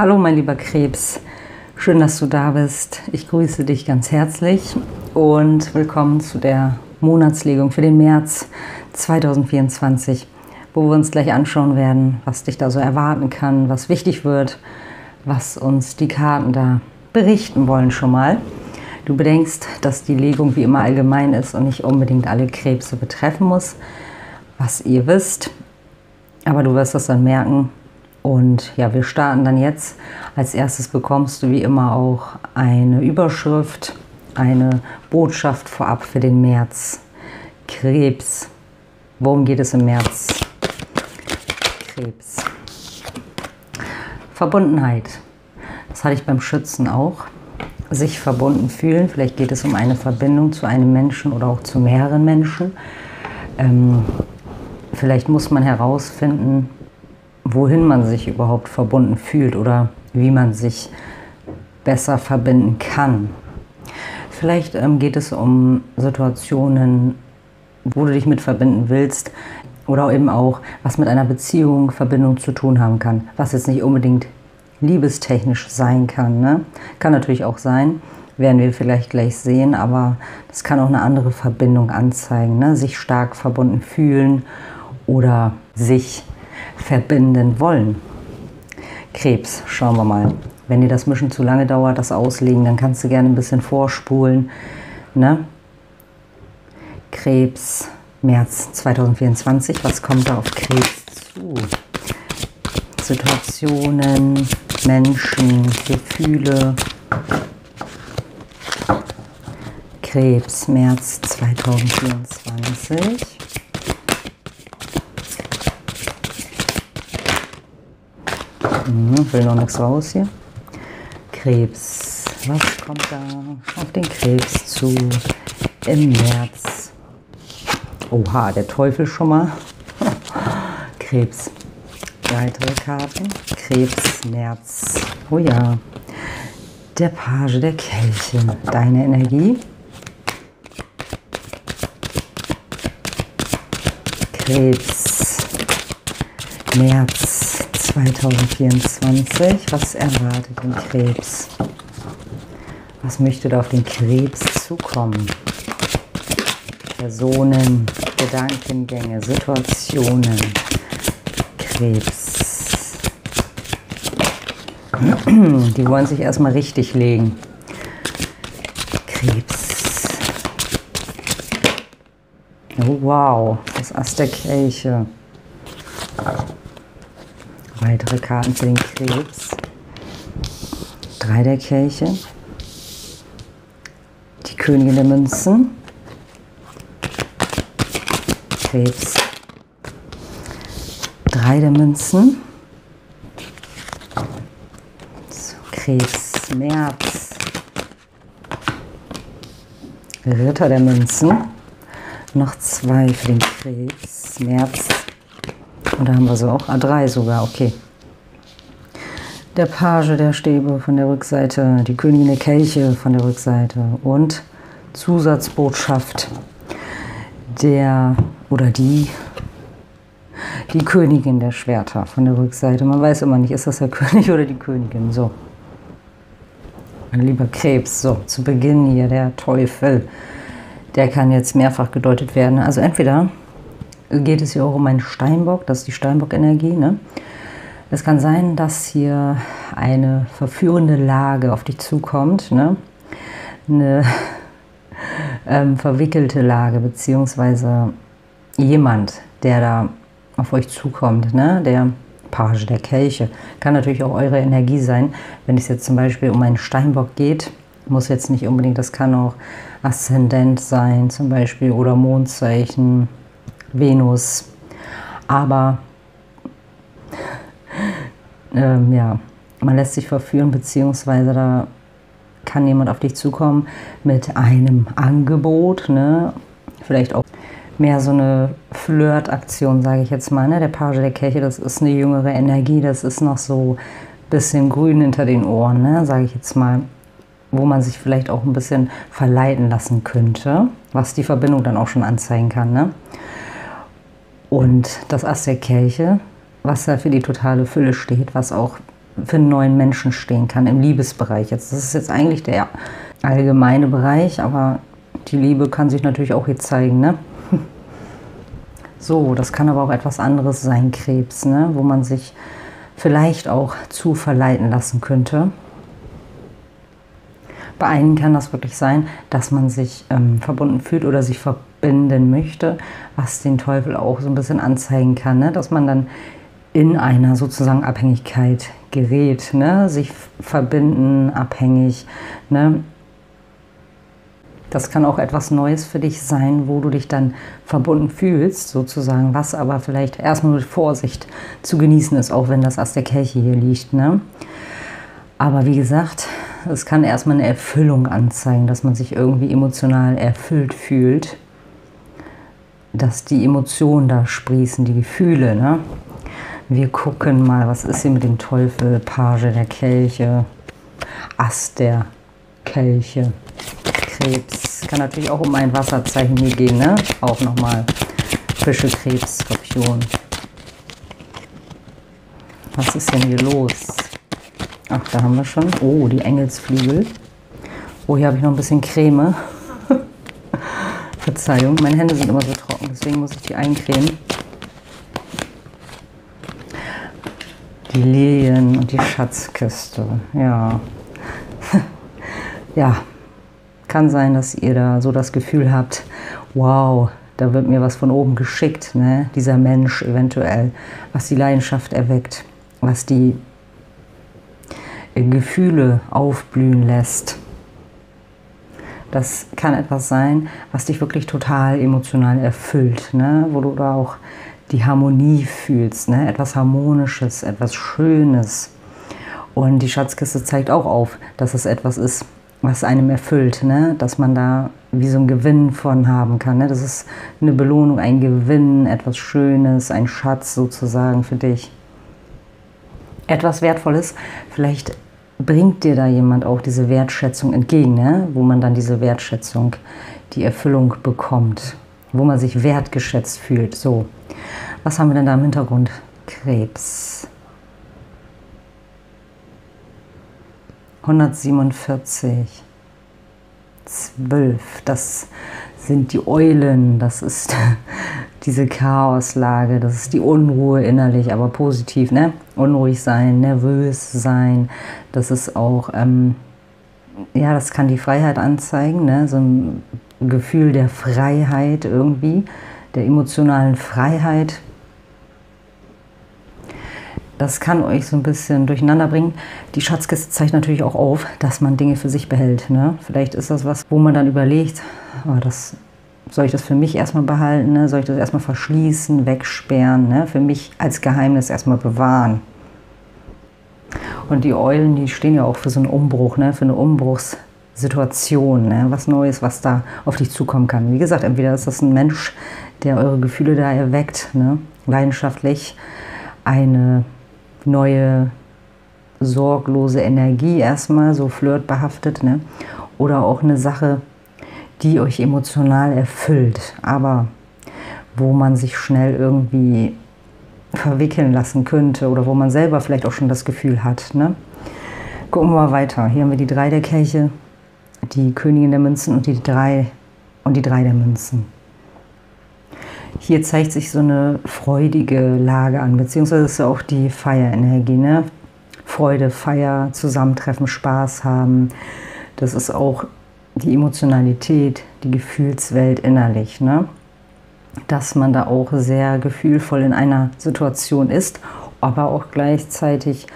Hallo mein lieber Krebs, schön, dass du da bist. Ich grüße dich ganz herzlich und willkommen zu der Monatslegung für den März 2024, wo wir uns gleich anschauen werden, was dich da so erwarten kann, was wichtig wird, was uns die Karten da berichten wollen schon mal. Du bedenkst, dass die Legung wie immer allgemein ist und nicht unbedingt alle Krebse betreffen muss, was ihr wisst. Aber du wirst das dann merken, und ja, wir starten dann jetzt. Als erstes bekommst du wie immer auch eine Überschrift, eine Botschaft vorab für den März. Krebs. Worum geht es im März? Krebs. Verbundenheit. Das hatte ich beim Schützen auch. Sich verbunden fühlen. Vielleicht geht es um eine Verbindung zu einem Menschen oder auch zu mehreren Menschen. Ähm, vielleicht muss man herausfinden, wohin man sich überhaupt verbunden fühlt oder wie man sich besser verbinden kann. Vielleicht ähm, geht es um Situationen, wo du dich mit verbinden willst oder eben auch, was mit einer Beziehung, Verbindung zu tun haben kann, was jetzt nicht unbedingt liebestechnisch sein kann. Ne? Kann natürlich auch sein, werden wir vielleicht gleich sehen, aber das kann auch eine andere Verbindung anzeigen, ne? sich stark verbunden fühlen oder sich verbinden wollen. Krebs, schauen wir mal. Wenn dir das Mischen zu lange dauert, das Auslegen, dann kannst du gerne ein bisschen vorspulen. Ne? Krebs, März 2024, was kommt da auf Krebs zu? Situationen, Menschen, Gefühle. Krebs, März 2024. Mhm, will noch nichts raus hier. Krebs. Was kommt da auf den Krebs zu im März? Oha, der Teufel schon mal. Krebs. Weitere Karten. Krebs, März. Oh ja. Der Page der Kelche. Deine Energie. Krebs. März. 2024. Was erwartet den Krebs? Was möchte da auf den Krebs zukommen? Personen, Gedankengänge, Situationen. Krebs. Die wollen sich erstmal richtig legen. Krebs. Oh, wow, das Ast der Kelche. Weitere Karten für den Krebs. Drei der Kelche. Die Königin der Münzen. Krebs. Drei der Münzen. So, Krebs, März. Ritter der Münzen. Noch zwei für den Krebs. März und da haben wir so auch A3 sogar, okay. Der Page der Stäbe von der Rückseite, die Königin der Kelche von der Rückseite und Zusatzbotschaft der oder die die Königin der Schwerter von der Rückseite. Man weiß immer nicht, ist das der König oder die Königin. So. Mein lieber Krebs, so, zu Beginn hier der Teufel. Der kann jetzt mehrfach gedeutet werden. Also entweder geht es hier auch um einen Steinbock, das ist die Steinbock-Energie. Ne? Es kann sein, dass hier eine verführende Lage auf dich zukommt, ne? eine ähm, verwickelte Lage, beziehungsweise jemand, der da auf euch zukommt, ne? der Page der Kelche. Kann natürlich auch eure Energie sein. Wenn es jetzt zum Beispiel um einen Steinbock geht, muss jetzt nicht unbedingt, das kann auch Aszendent sein zum Beispiel oder Mondzeichen, Venus. Aber ähm, ja, man lässt sich verführen, beziehungsweise da kann jemand auf dich zukommen mit einem Angebot, ne? vielleicht auch mehr so eine Flirtaktion, sage ich jetzt mal. Ne? Der Page der Kirche, das ist eine jüngere Energie, das ist noch so ein bisschen grün hinter den Ohren, ne? sage ich jetzt mal, wo man sich vielleicht auch ein bisschen verleiten lassen könnte, was die Verbindung dann auch schon anzeigen kann. Ne? Und das Ass der Kelche, was da für die totale Fülle steht, was auch für einen neuen Menschen stehen kann im Liebesbereich. Jetzt, das ist jetzt eigentlich der allgemeine Bereich, aber die Liebe kann sich natürlich auch hier zeigen. Ne? So, das kann aber auch etwas anderes sein, Krebs, ne? wo man sich vielleicht auch zu verleiten lassen könnte. Bei einigen kann das wirklich sein, dass man sich ähm, verbunden fühlt oder sich verbinden möchte, was den Teufel auch so ein bisschen anzeigen kann, ne? dass man dann in einer sozusagen Abhängigkeit gerät, ne? sich verbinden, abhängig. Ne? Das kann auch etwas Neues für dich sein, wo du dich dann verbunden fühlst, sozusagen, was aber vielleicht erstmal mit Vorsicht zu genießen ist, auch wenn das aus der Kelche hier liegt. Ne? Aber wie gesagt, es kann erstmal eine Erfüllung anzeigen, dass man sich irgendwie emotional erfüllt fühlt, dass die Emotionen da sprießen, die Gefühle. Ne? Wir gucken mal, was ist hier mit dem Teufel, Page der Kelche, Ast der Kelche, Krebs. Kann natürlich auch um ein Wasserzeichen hier gehen, ne? Auch nochmal Fische, Krebs, Skorpion. Was ist denn hier los? Ach, da haben wir schon. Oh, die Engelsflügel. Oh, hier habe ich noch ein bisschen Creme. Verzeihung, meine Hände sind immer so trocken, deswegen muss ich die eincremen. Die Lilien und die Schatzkiste. Ja. ja. Kann sein, dass ihr da so das Gefühl habt, wow, da wird mir was von oben geschickt, ne? dieser Mensch eventuell, was die Leidenschaft erweckt, was die Gefühle aufblühen lässt. Das kann etwas sein, was dich wirklich total emotional erfüllt, ne? wo du da auch die Harmonie fühlst, ne? etwas Harmonisches, etwas Schönes. Und die Schatzkiste zeigt auch auf, dass es etwas ist, was einem erfüllt, ne? dass man da wie so ein Gewinn von haben kann. Ne? Das ist eine Belohnung, ein Gewinn, etwas Schönes, ein Schatz sozusagen für dich. Etwas Wertvolles, vielleicht bringt dir da jemand auch diese Wertschätzung entgegen, ne? wo man dann diese Wertschätzung, die Erfüllung bekommt, wo man sich wertgeschätzt fühlt. So, was haben wir denn da im Hintergrund? Krebs. 147. 12. Das sind die Eulen. Das ist diese Chaoslage, das ist die Unruhe innerlich, aber positiv, ne? Unruhig sein, nervös sein, das ist auch, ähm, ja, das kann die Freiheit anzeigen, ne? So ein Gefühl der Freiheit irgendwie, der emotionalen Freiheit. Das kann euch so ein bisschen durcheinander bringen. Die Schatzkiste zeigt natürlich auch auf, dass man Dinge für sich behält. Ne? Vielleicht ist das was, wo man dann überlegt, oh, das soll ich das für mich erstmal behalten? Ne? Soll ich das erstmal verschließen, wegsperren? Ne? Für mich als Geheimnis erstmal bewahren. Und die Eulen, die stehen ja auch für so einen Umbruch, ne? für eine Umbruchssituation, ne? was Neues, was da auf dich zukommen kann. Wie gesagt, entweder ist das ein Mensch, der eure Gefühle da erweckt, ne? leidenschaftlich, eine neue sorglose Energie erstmal, so flirtbehaftet, ne? oder auch eine Sache, die euch emotional erfüllt, aber wo man sich schnell irgendwie verwickeln lassen könnte oder wo man selber vielleicht auch schon das Gefühl hat. Ne? Gucken wir mal weiter. Hier haben wir die drei der Kelche, die Königin der Münzen und die drei und die drei der Münzen. Hier zeigt sich so eine freudige Lage an, beziehungsweise ist ja auch die Feierenergie. Ne? Freude, Feier, Zusammentreffen, Spaß haben. Das ist auch die Emotionalität, die Gefühlswelt innerlich. Ne? Dass man da auch sehr gefühlvoll in einer Situation ist, aber auch gleichzeitig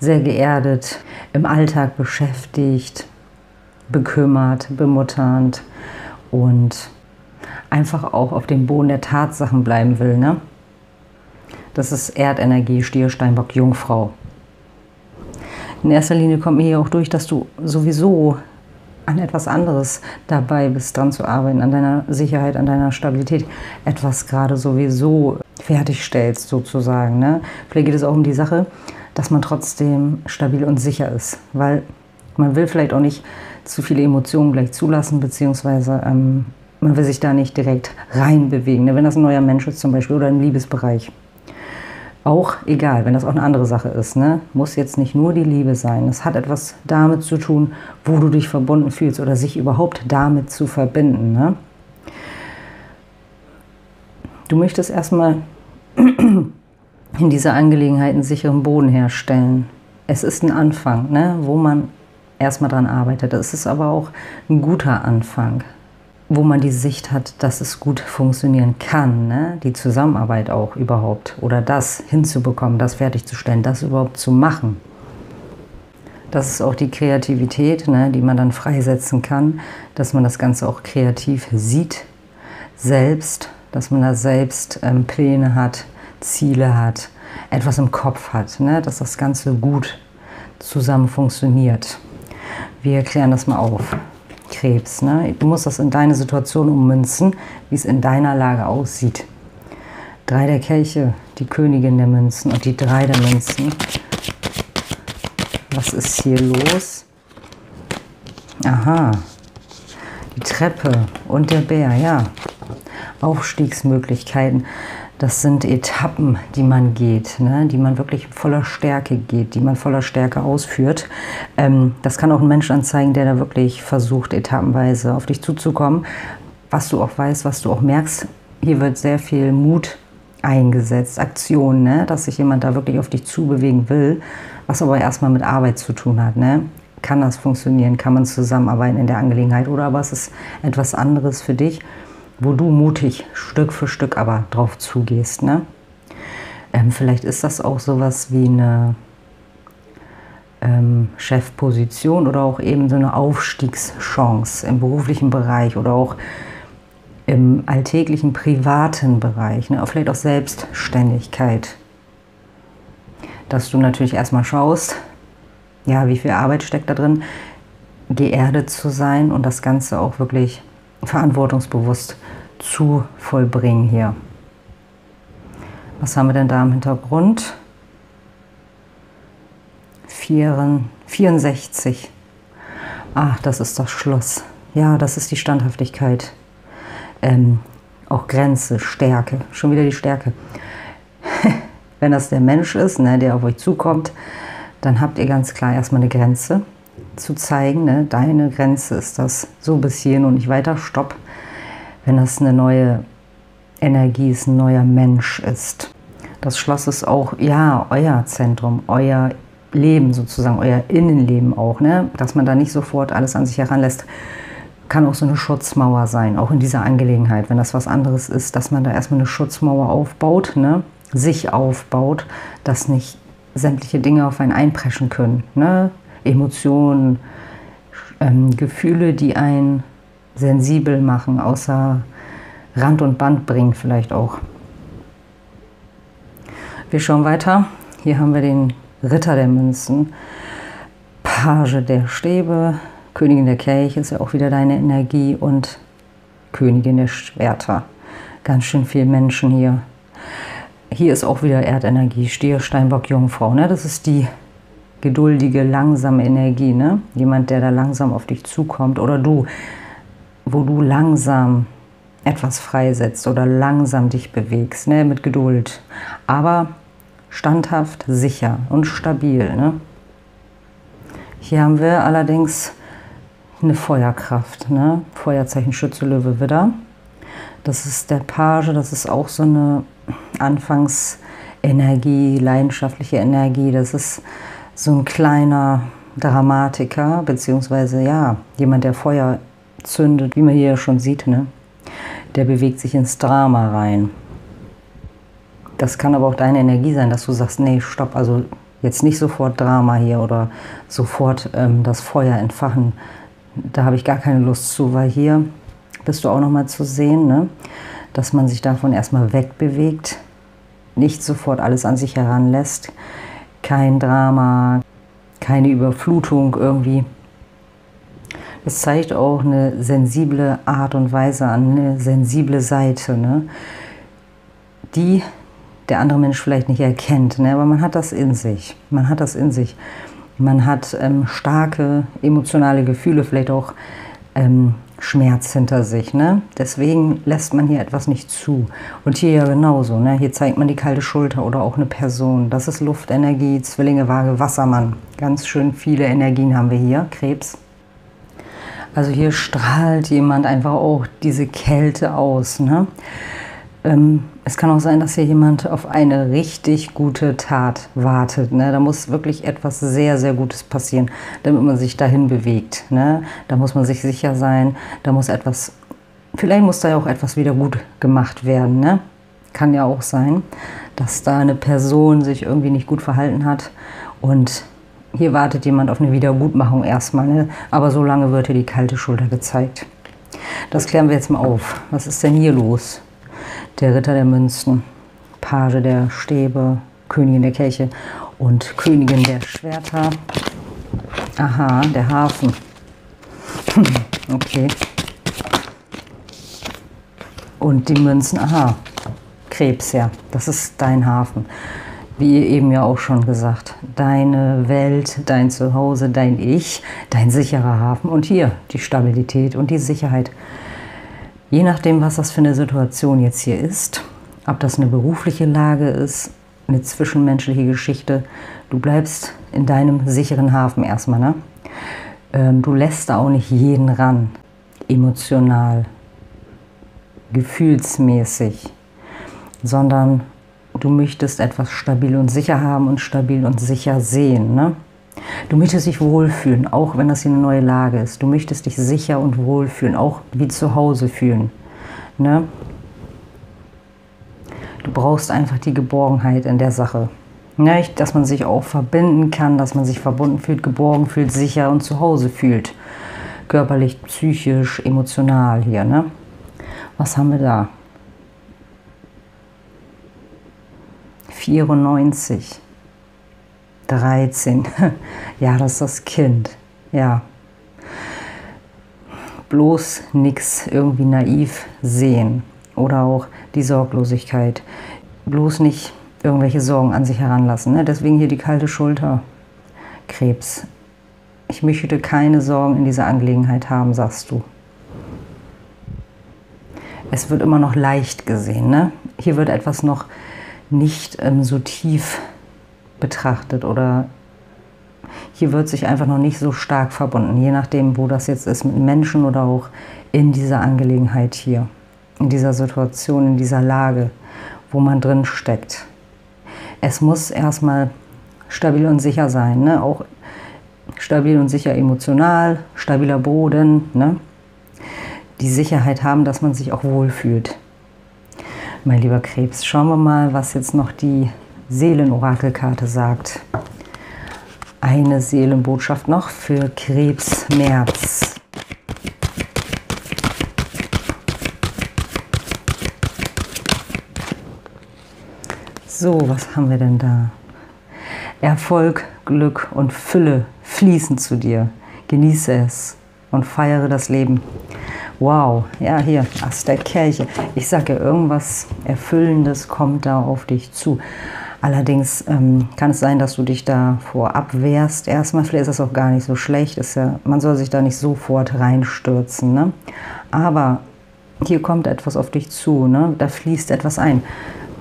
sehr geerdet, im Alltag beschäftigt, bekümmert, bemutternd und einfach auch auf dem Boden der Tatsachen bleiben will. Ne? Das ist Erdenergie, Stier, Steinbock, Jungfrau. In erster Linie kommt mir hier auch durch, dass du sowieso an etwas anderes dabei bist, dran zu arbeiten, an deiner Sicherheit, an deiner Stabilität, etwas gerade sowieso fertigstellst sozusagen. Ne? Vielleicht geht es auch um die Sache, dass man trotzdem stabil und sicher ist, weil man will vielleicht auch nicht zu viele Emotionen gleich zulassen, beziehungsweise ähm, man will sich da nicht direkt reinbewegen. Ne? Wenn das ein neuer Mensch ist zum Beispiel oder im Liebesbereich. Auch egal, wenn das auch eine andere Sache ist, ne? muss jetzt nicht nur die Liebe sein. Es hat etwas damit zu tun, wo du dich verbunden fühlst oder sich überhaupt damit zu verbinden. Ne? Du möchtest erstmal in dieser Angelegenheit einen sicheren Boden herstellen. Es ist ein Anfang, ne? wo man erstmal dran arbeitet. Es ist aber auch ein guter Anfang wo man die Sicht hat, dass es gut funktionieren kann, ne? die Zusammenarbeit auch überhaupt oder das hinzubekommen, das fertigzustellen, das überhaupt zu machen. Das ist auch die Kreativität, ne, die man dann freisetzen kann, dass man das Ganze auch kreativ sieht, selbst, dass man da selbst ähm, Pläne hat, Ziele hat, etwas im Kopf hat, ne, dass das Ganze gut zusammen funktioniert. Wir erklären das mal auf. Krebs. Ne? Du musst das in deine Situation ummünzen, wie es in deiner Lage aussieht. Drei der Kelche, die Königin der Münzen und die drei der Münzen. Was ist hier los? Aha, die Treppe und der Bär, ja. Aufstiegsmöglichkeiten das sind Etappen, die man geht, ne? die man wirklich voller Stärke geht, die man voller Stärke ausführt. Ähm, das kann auch ein Mensch anzeigen, der da wirklich versucht, etappenweise auf dich zuzukommen. Was du auch weißt, was du auch merkst, hier wird sehr viel Mut eingesetzt, Aktion, ne? dass sich jemand da wirklich auf dich zubewegen will, was aber erstmal mit Arbeit zu tun hat. Ne? Kann das funktionieren? Kann man zusammenarbeiten in der Angelegenheit? Oder aber es ist etwas anderes für dich wo du mutig Stück für Stück aber drauf zugehst. Ne? Ähm, vielleicht ist das auch sowas wie eine ähm, Chefposition oder auch eben so eine Aufstiegschance im beruflichen Bereich oder auch im alltäglichen privaten Bereich, ne? vielleicht auch Selbstständigkeit. Dass du natürlich erstmal schaust, ja, wie viel Arbeit steckt da drin, geerdet zu sein und das Ganze auch wirklich verantwortungsbewusst zu vollbringen hier. Was haben wir denn da im Hintergrund? 64. Ach, das ist das Schloss. Ja, das ist die Standhaftigkeit. Ähm, auch Grenze, Stärke. Schon wieder die Stärke. Wenn das der Mensch ist, ne, der auf euch zukommt, dann habt ihr ganz klar erstmal eine Grenze zu zeigen. Ne? Deine Grenze ist das so bis hierhin und nicht weiter. Stopp. Wenn das eine neue Energie ist, ein neuer Mensch ist. Das Schloss ist auch, ja, euer Zentrum, euer Leben sozusagen, euer Innenleben auch, ne? dass man da nicht sofort alles an sich heranlässt. Kann auch so eine Schutzmauer sein, auch in dieser Angelegenheit. Wenn das was anderes ist, dass man da erstmal eine Schutzmauer aufbaut, ne? sich aufbaut, dass nicht sämtliche Dinge auf einen einpreschen können. Ne? Emotionen, ähm, Gefühle, die einen sensibel machen, außer Rand und Band bringen vielleicht auch. Wir schauen weiter. Hier haben wir den Ritter der Münzen, Page der Stäbe, Königin der Kelche ist ja auch wieder deine Energie und Königin der Schwerter. Ganz schön viele Menschen hier. Hier ist auch wieder Erdenergie, Stier, Steinbock, Jungfrau. Ne? Das ist die geduldige, langsame Energie, ne? Jemand, der da langsam auf dich zukommt oder du, wo du langsam etwas freisetzt oder langsam dich bewegst, ne? Mit Geduld, aber standhaft, sicher und stabil, ne? Hier haben wir allerdings eine Feuerkraft, ne? Feuerzeichen Schütze Löwe Widder. Das ist der Page, das ist auch so eine Anfangsenergie, leidenschaftliche Energie. Das ist so ein kleiner Dramatiker, beziehungsweise ja, jemand, der Feuer zündet, wie man hier schon sieht, ne? der bewegt sich ins Drama rein. Das kann aber auch deine Energie sein, dass du sagst, nee, stopp, also jetzt nicht sofort Drama hier oder sofort ähm, das Feuer entfachen. Da habe ich gar keine Lust zu, weil hier bist du auch nochmal zu sehen, ne? dass man sich davon erstmal wegbewegt, nicht sofort alles an sich heranlässt, kein Drama, keine Überflutung irgendwie. Es zeigt auch eine sensible Art und Weise an, eine sensible Seite, ne? die der andere Mensch vielleicht nicht erkennt. Ne? Aber man hat das in sich. Man hat das in sich. Man hat ähm, starke emotionale Gefühle, vielleicht auch ähm, Schmerz hinter sich. Ne? Deswegen lässt man hier etwas nicht zu. Und hier ja genauso. Ne? Hier zeigt man die kalte Schulter oder auch eine Person. Das ist Luftenergie, Zwillinge, Waage, Wassermann. Ganz schön viele Energien haben wir hier. Krebs. Also hier strahlt jemand einfach auch diese Kälte aus. Ne? Ähm, es kann auch sein, dass hier jemand auf eine richtig gute Tat wartet. Ne? Da muss wirklich etwas sehr, sehr Gutes passieren, damit man sich dahin bewegt. Ne? Da muss man sich sicher sein, da muss etwas, vielleicht muss da ja auch etwas wieder gut gemacht werden. Ne? Kann ja auch sein, dass da eine Person sich irgendwie nicht gut verhalten hat und hier wartet jemand auf eine Wiedergutmachung erstmal. Ne? Aber so lange wird hier die kalte Schulter gezeigt. Das klären wir jetzt mal auf. Was ist denn hier los? der Ritter der Münzen, Page der Stäbe, Königin der Kelche und Königin der Schwerter. Aha, der Hafen. okay. Und die Münzen, aha, Krebs, ja, das ist dein Hafen. Wie eben ja auch schon gesagt, deine Welt, dein Zuhause, dein Ich, dein sicherer Hafen und hier die Stabilität und die Sicherheit. Je nachdem, was das für eine Situation jetzt hier ist, ob das eine berufliche Lage ist, eine zwischenmenschliche Geschichte, du bleibst in deinem sicheren Hafen erstmal. Ne? Ähm, du lässt da auch nicht jeden ran, emotional, gefühlsmäßig, sondern du möchtest etwas stabil und sicher haben und stabil und sicher sehen. Ne? Du möchtest dich wohlfühlen, auch wenn das hier eine neue Lage ist. Du möchtest dich sicher und wohlfühlen, auch wie zu Hause fühlen. Ne? Du brauchst einfach die Geborgenheit in der Sache. Ne? Dass man sich auch verbinden kann, dass man sich verbunden fühlt, geborgen fühlt, sicher und zu Hause fühlt. Körperlich, psychisch, emotional hier. Ne? Was haben wir da? 94. 13. Ja, das ist das Kind. Ja. Bloß nichts irgendwie naiv sehen. Oder auch die Sorglosigkeit. Bloß nicht irgendwelche Sorgen an sich heranlassen. Ne? Deswegen hier die kalte Schulter. Krebs. Ich möchte keine Sorgen in dieser Angelegenheit haben, sagst du. Es wird immer noch leicht gesehen. Ne? Hier wird etwas noch nicht ähm, so tief betrachtet oder hier wird sich einfach noch nicht so stark verbunden, je nachdem, wo das jetzt ist, mit Menschen oder auch in dieser Angelegenheit hier, in dieser Situation, in dieser Lage, wo man drin steckt. Es muss erstmal stabil und sicher sein, ne? auch stabil und sicher emotional, stabiler Boden, ne? die Sicherheit haben, dass man sich auch wohlfühlt. Mein lieber Krebs, schauen wir mal, was jetzt noch die Seelenorakelkarte sagt. Eine Seelenbotschaft noch für Krebs März. So, was haben wir denn da? Erfolg, Glück und Fülle fließen zu dir. Genieße es und feiere das Leben. Wow, ja, hier, Kelche. Ich sage, irgendwas Erfüllendes kommt da auf dich zu. Allerdings ähm, kann es sein, dass du dich davor abwehrst. Erstmal, vielleicht ist das auch gar nicht so schlecht. Ist ja, man soll sich da nicht sofort reinstürzen. Ne? Aber hier kommt etwas auf dich zu. Ne? Da fließt etwas ein,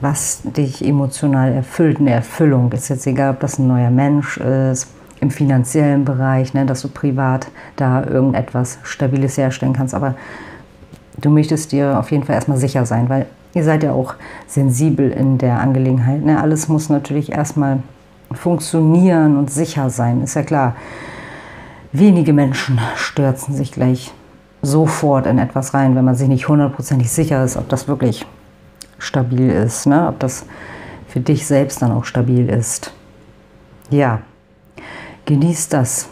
was dich emotional erfüllt. Eine Erfüllung. Ist jetzt egal, ob das ein neuer Mensch ist, im finanziellen Bereich, ne? dass du privat da irgendetwas Stabiles herstellen kannst. Aber du möchtest dir auf jeden Fall erstmal sicher sein, weil Ihr seid ja auch sensibel in der Angelegenheit. Ne? Alles muss natürlich erstmal funktionieren und sicher sein, ist ja klar. Wenige Menschen stürzen sich gleich sofort in etwas rein, wenn man sich nicht hundertprozentig sicher ist, ob das wirklich stabil ist, ne? ob das für dich selbst dann auch stabil ist. Ja, genieß das.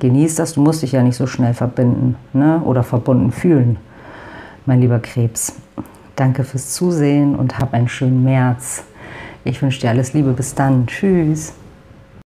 Genieß das, du musst dich ja nicht so schnell verbinden ne? oder verbunden fühlen, mein lieber Krebs. Danke fürs Zusehen und hab einen schönen März. Ich wünsche dir alles Liebe. Bis dann. Tschüss.